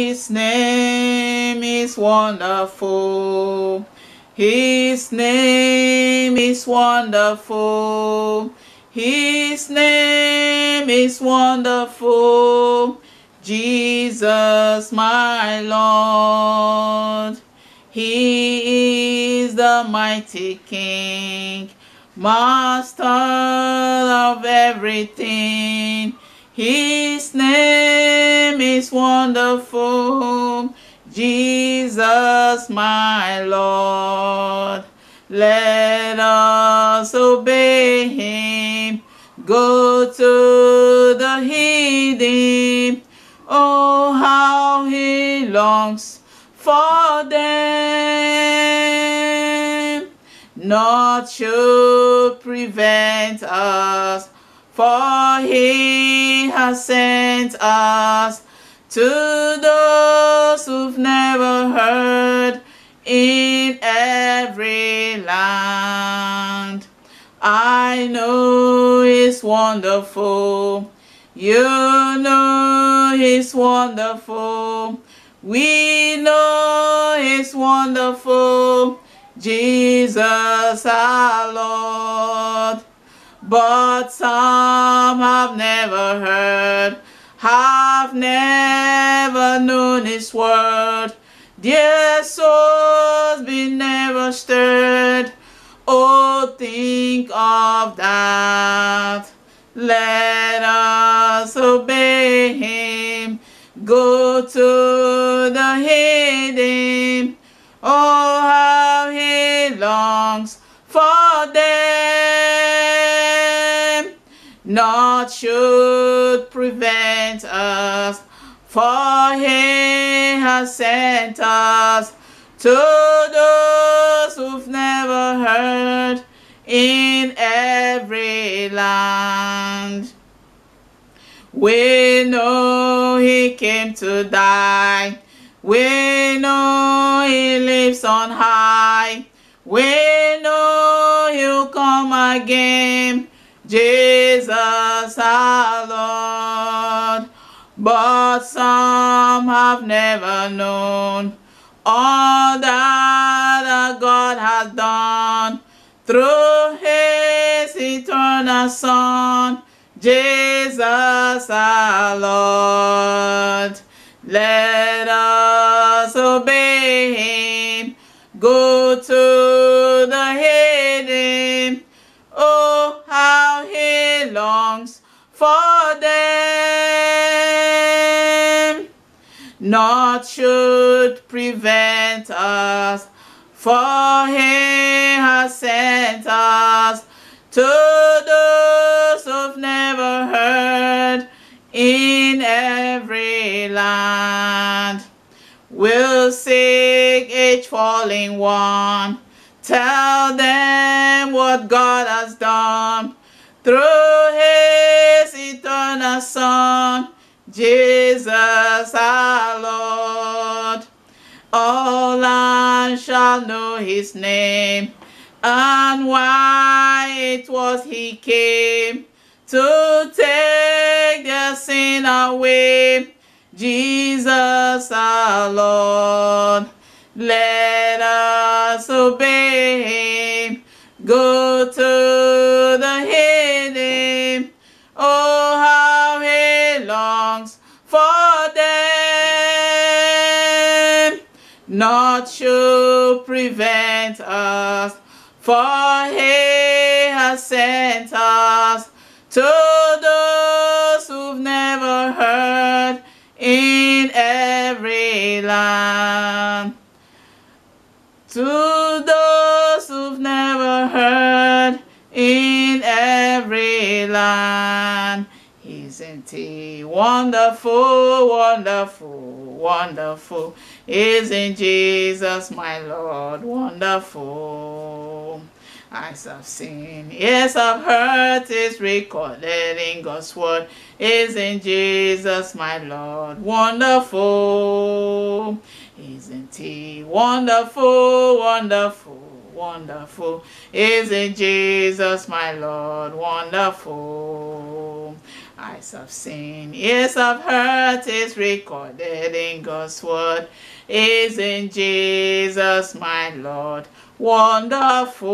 His name is wonderful. His name is wonderful. His name is wonderful. Jesus, my Lord. He is the mighty King, Master of everything. His name is wonderful. Jesus, my Lord. Let us obey him. Go to the hidden. Oh, how he longs for them. Not should prevent us, for he has sent us to those who've never heard in every land. I know it's wonderful. You know it's wonderful. We know it's wonderful. Jesus our Lord. But some have never heard, have never known his word. Their souls be never stirred. Oh, think of that. Let us obey him. Go to the hidden. Oh, Not should prevent us, for he has sent us to those who've never heard in every land. We know he came to die. We know he lives on high. We know he'll come again. Jesus our Lord. But some have never known all that God has done through his eternal Son, Jesus our Lord. Let us obey him, go to he longs for them. Not should prevent us, for he has sent us to those who've never heard in every land. We'll seek each falling one, tell them what God has done through his eternal Son, Jesus our Lord. All lands shall know his name, and why it was he came to take their sin away. Jesus our Lord, let us obey him. Go to the Not should prevent us, for he has sent us to those who've never heard in every land. To those who've never heard in every land. Isn't he wonderful, wonderful, wonderful? Isn't Jesus my Lord wonderful? Eyes have seen, yes, I've heard is recorded in God's word. Isn't Jesus my Lord wonderful? Isn't he wonderful, wonderful, wonderful? Isn't Jesus my Lord wonderful? Eyes have seen, ears have heard, is recorded in God's word, is in Jesus my Lord, wonderful.